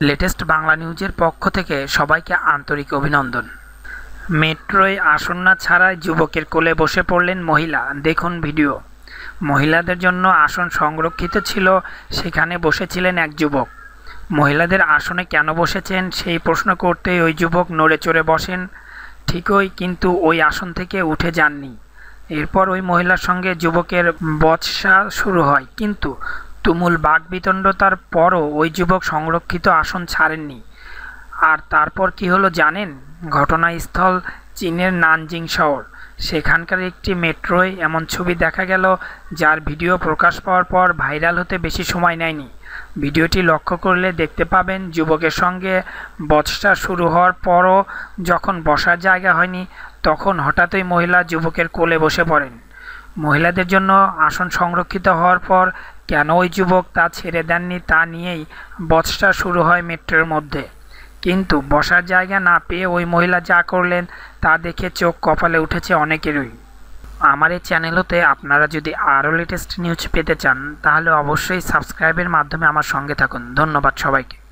Latest Bangla নিউজের পক্ষ থেকে সবাইকে আন্তরিক অভিনন্দন। মেট্রোয় আসন না ছাড়াই যুবকের কোলে বসে পড়লেন মহিলা। দেখুন ভিডিও। মহিলাদের জন্য আসন সংরক্ষিত ছিল, সেখানে বসেছিলেন এক যুবক। মহিলাদের আসনে কেন বসেছেন সেই প্রশ্ন করতেই ওই যুবক নড়ে চড়ে বসেন। ঠিকই, কিন্তু ওই আসন থেকে উঠে যাননি। এরপর ওই মহিলার সঙ্গে যুবকের বচসা শুরু হয়। কিন্তু তুমুল বাকবিতণ্ডতার পরও ওই যুবক সংরক্ষিত আসন ছাড়েননি। আর তারপর কি হলো জানেন? ঘটনাস্থল চীনের নানজিং শহর। সেখানকার একটি মেট্রোয় এমন ছবি দেখা গেল, যার ভিডিও প্রকাশ পাওয়ার পর ভাইরাল হতে বেশি সময় নেয়নি। ভিডিওটি লক্ষ্য করলে দেখতে পাবেন যুবকের সঙ্গে বচসা শুরু হওয়ার পরও যখন বসার জায়গা হয়নি, তখন হঠাৎই মহিলা যুবকের কোলে বসে পড়েন। মহিলাদের জন্য আসন সংরক্ষিত হওয়ার পর কেন ওই যুবক তা ছেড়ে দেননি তা নিয়েই বচসা শুরু হয় মেট্রোর মধ্যে। কিন্তু বসার জায়গা না পেয়ে ওই মহিলা যা করলেন তা দেখে চোখ কপালে উঠেছে অনেকেরই। আমার এই চ্যানেলতে আপনারা যদি আরও লেটেস্ট নিউজ পেতে চান, তাহলে অবশ্যই সাবস্ক্রাইবের মাধ্যমে আমার সঙ্গে থাকুন। ধন্যবাদ সবাইকে।